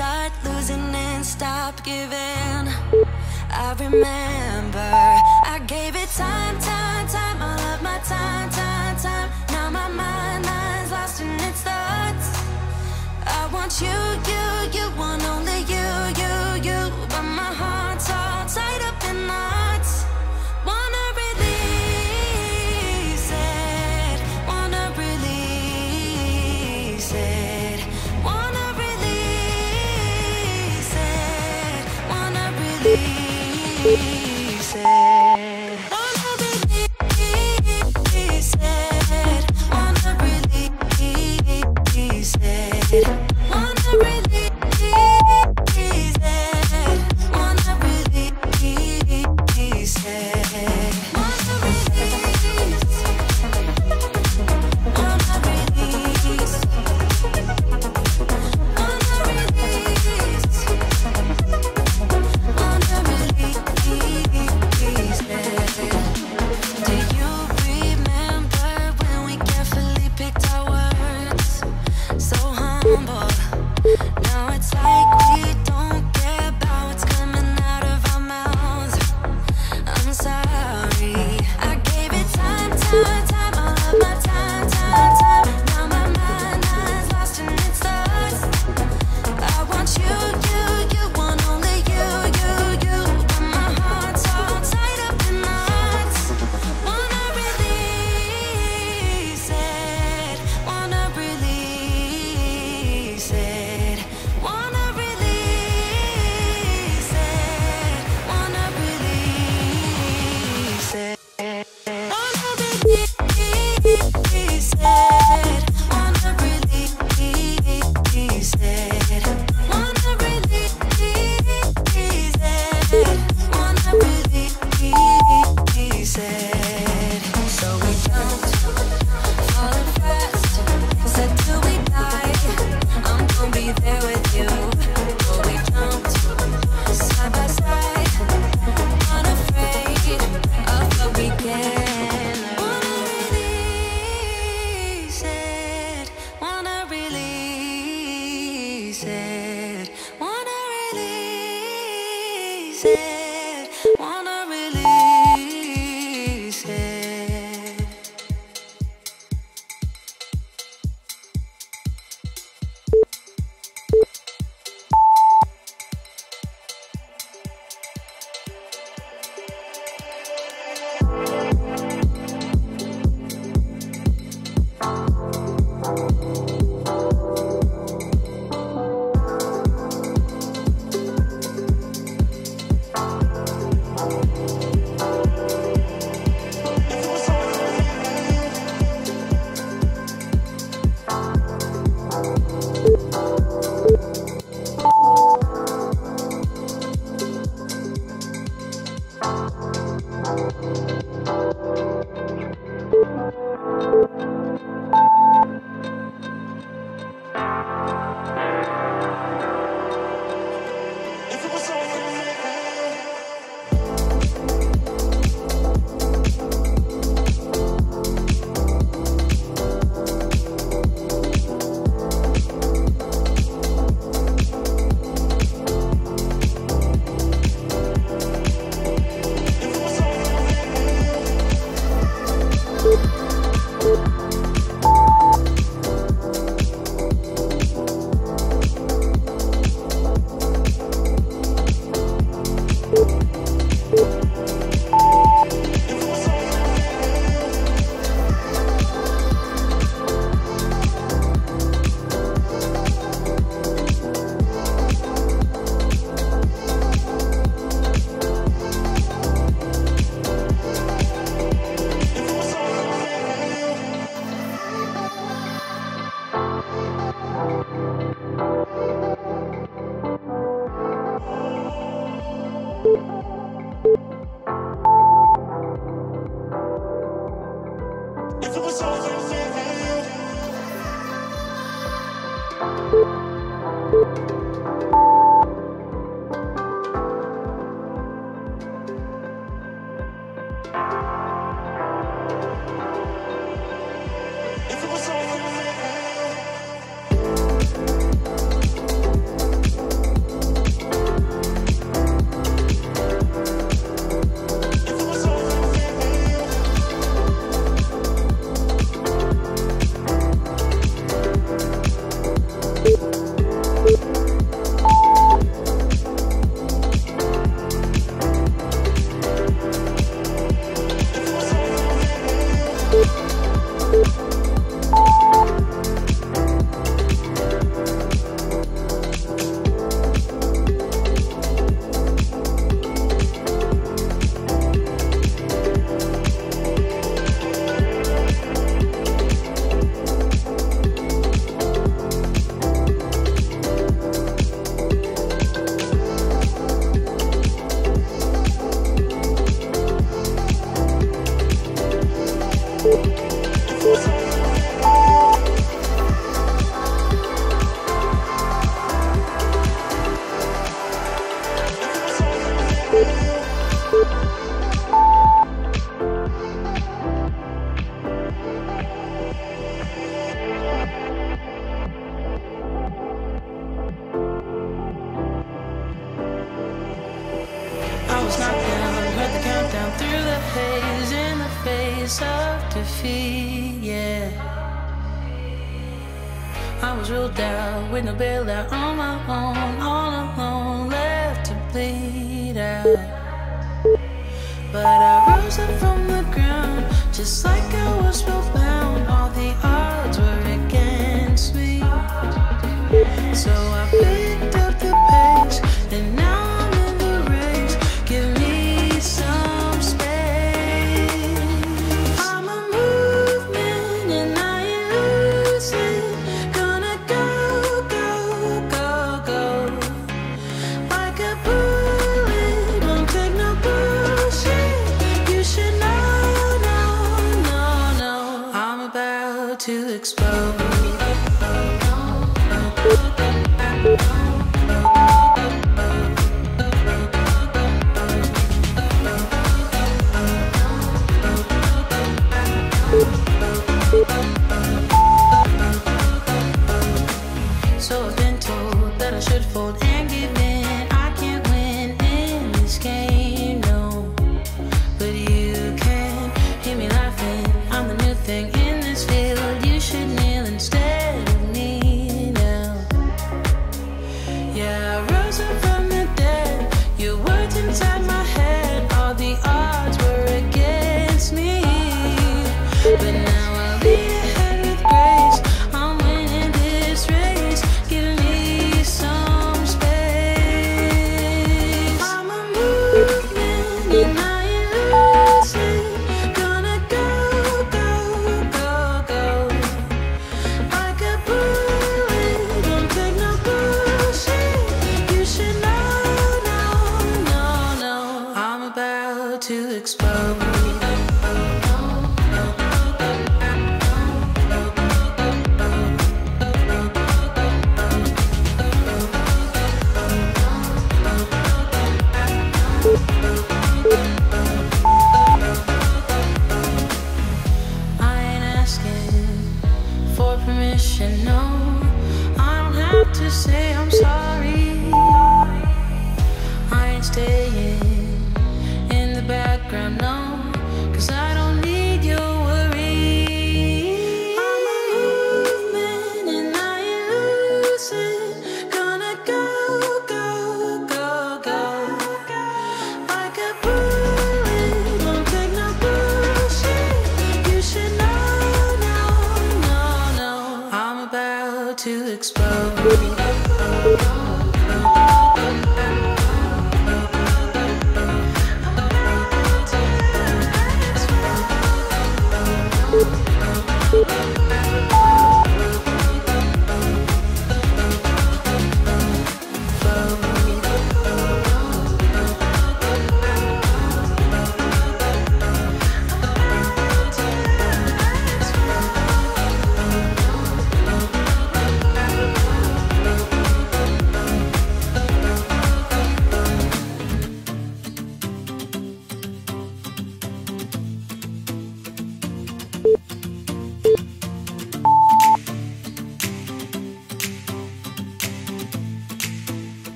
start losing and stop giving. I remember I gave it time, time, time. All of my time, time, time. Now my mind, mind's lost in its thoughts. I want you, you, you Want only you, you, you. But my heart's all tied up in knots of defeat, yeah. I was real down with no bailout on my own, all alone, left to bleed out. But I rose up from the ground, just like I was profound. All the odds were against me, so I. to explode. say I'm sorry.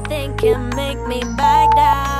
Nothing can make me back down.